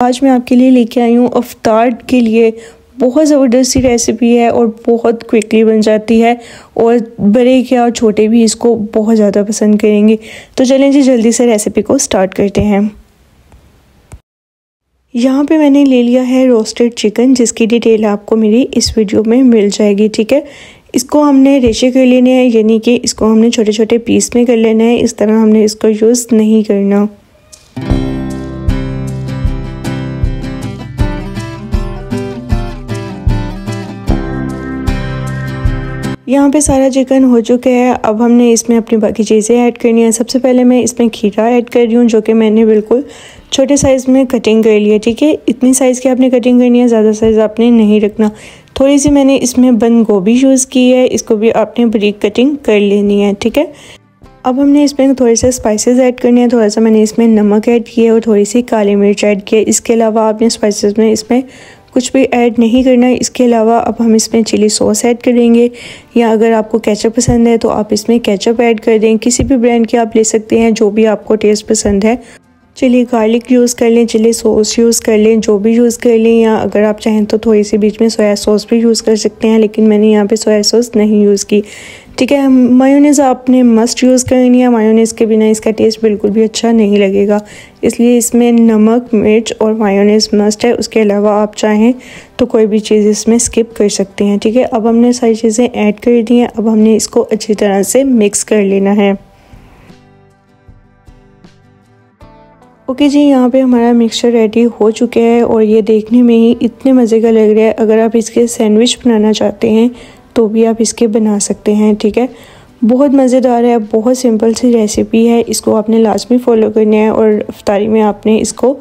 आज मैं आपके लिए लेके आई हूँ अफ्तार के लिए। बहुत ज़बरदस्त सी रेसिपी है और बहुत क्विकली बन जाती है और बड़े क्या छोटे भी इसको बहुत ज़्यादा पसंद करेंगे। तो चलें जी, जल्दी से रेसिपी को स्टार्ट करते हैं। यहाँ पे मैंने ले लिया है रोस्टेड चिकन जिसकी डिटेल आपको मेरी इस वीडियो में मिल जाएगी, ठीक है? इसको हमने रेशे कर लेने हैं, यानी कि इसको हमने छोटे छोटे पीस में कर लेना है। इस तरह हमने इसको यूज़ नहीं करना। यहाँ पे सारा चिकन हो चुका है। अब हमने इसमें अपनी बाकी चीज़ें ऐड करनी है। सबसे पहले मैं इसमें खीरा ऐड कर रही हूँ, जो कि मैंने बिल्कुल छोटे साइज़ में कटिंग कर लिया, ठीक है? इतनी साइज़ की आपने कटिंग करनी है, ज़्यादा साइज़ आपने नहीं रखना। थोड़ी सी मैंने इसमें बंद गोभी यूज़ की है, इसको भी आपने बरीक कटिंग कर लेनी है, ठीक है? अब हमने इसमें थोड़े से स्पाइसेस ऐड करने हैं। थोड़ा सा मैंने इसमें नमक ऐड किया और थोड़ी सी काली मिर्च ऐड की है। इसके अलावा आपने स्पाइसेस में इसमें कुछ भी ऐड नहीं करना है इसके अलावा अब हम इसमें चिली सॉस ऐड करेंगे, या अगर आपको केचप पसंद है तो आप इसमें केचप ऐड कर दें। किसी भी ब्रांड के आप ले सकते हैं, जो भी आपको टेस्ट पसंद है। चिली गार्लिक यूज़ कर लें चिली सॉस यूज़ कर लें, जो भी यूज़ कर लें, या अगर आप चाहें तो थोड़ी सी बीच में सोया सॉस भी यूज़ कर सकते हैं, लेकिन मैंने यहाँ पे सोया सॉस नहीं यूज़ की। ठीक है मायोनीज़ आपने मस्ट यूज़ करनी है मायोनीज़ के बिना इसका टेस्ट बिल्कुल भी अच्छा नहीं लगेगा। इसलिए इसमें नमक, मिर्च और मायोनीज़ मस्ट है। उसके अलावा आप चाहें तो कोई भी चीज़ इसमें स्किप कर सकते हैं, ठीक है? अब हमने सारी चीज़ें ऐड कर दी हैं। अब हमने इसको अच्छी तरह से मिक्स कर लेना है। ओके okay जी, यहाँ पे हमारा मिक्सचर रेडी हो चुका है और ये देखने में ही इतने मज़े का लग रहा है। अगर आप इसके सैंडविच बनाना चाहते हैं तो भी आप इसके बना सकते हैं, ठीक है? बहुत मज़ेदार है, बहुत सिंपल सी रेसिपी है। इसको आपने लाजमी फॉलो करना है और अफ्तारी में आपने इसको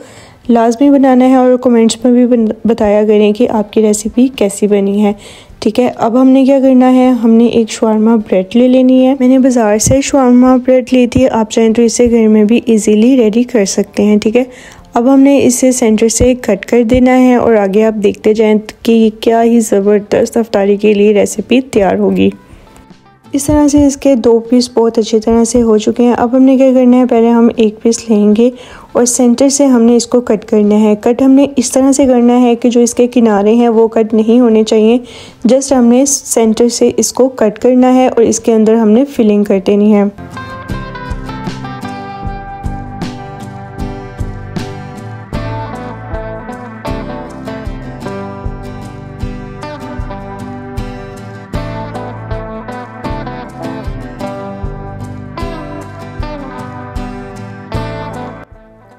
लाजमी बनाना है और कमेंट्स में भी बताया करें कि आपकी रेसिपी कैसी बनी है, ठीक है? अब हमने क्या करना है? हमने एक शवारमा ब्रेड ले लेनी है। मैंने बाज़ार से शवारमा ब्रेड ली थी, आप चाहें तो इसे घर में भी इजीली रेडी कर सकते हैं, ठीक है? अब हमने इसे सेंटर से कट कर देना है और आगे आप देखते जाएँ कि क्या ही ज़बरदस्त अफ्तारी के लिए रेसिपी तैयार होगी। इस तरह से इसके दो पीस बहुत अच्छी तरह से हो चुके हैं। अब हमने क्या करना है? पहले हम एक पीस लेंगे और सेंटर से हमने इसको कट करना है। कट हमने इस तरह से करना है कि जो इसके किनारे हैं वो कट नहीं होने चाहिए। जस्ट हमने सेंटर से इसको कट करना है और इसके अंदर हमने फिलिंग कर देनी है।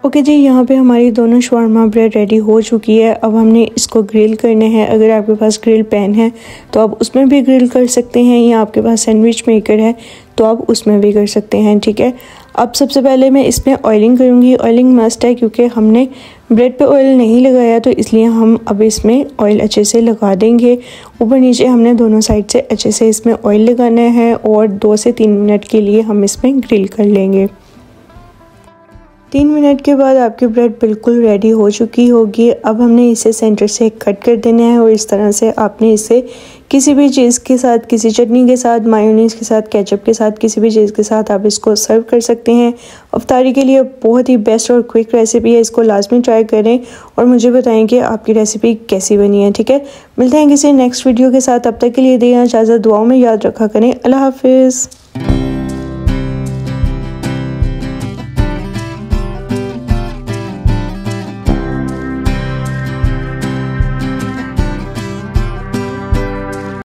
ओके जी, यहाँ पे हमारी दोनों शवारमा ब्रेड रेडी हो चुकी है। अब हमने इसको ग्रिल करने हैं। अगर आपके पास ग्रिल पैन है तो आप उसमें भी ग्रिल कर सकते हैं। या आपके पास सैंडविच मेकर है तो आप उसमें भी कर सकते हैं, ठीक है? अब सबसे पहले मैं इसमें ऑयलिंग करूँगी। ऑयलिंग मस्ट है, क्योंकि हमने ब्रेड पे ऑयल नहीं लगाया तो इसलिए हम अब इसमें ऑयल अच्छे से लगा देंगे। ऊपर नीचे हमने दोनों साइड से अच्छे से इसमें ऑयल लगाना है, और दो से तीन मिनट के लिए हम इसमें ग्रिल कर लेंगे। तीन मिनट के बाद आपकी ब्रेड बिल्कुल रेडी हो चुकी होगी। अब हमने इसे सेंटर से कट कर देना है और इस तरह से आपने इसे किसी भी चीज़ के साथ, किसी चटनी के साथ मायोनीस के साथ केचप के साथ, किसी भी चीज़ के साथ आप इसको सर्व कर सकते हैं। अफ्तारी के लिए बहुत ही बेस्ट और क्विक रेसिपी है। इसको लाजमी ट्राई करें और मुझे बताएँ कि आपकी रेसिपी कैसी बनी है, ठीक है? मिलते हैं किसी नेक्स्ट वीडियो के साथ। अब तक के लिए दें इजाज़त, दुआओं में याद रखा करें। अल्लाह हाफिज़।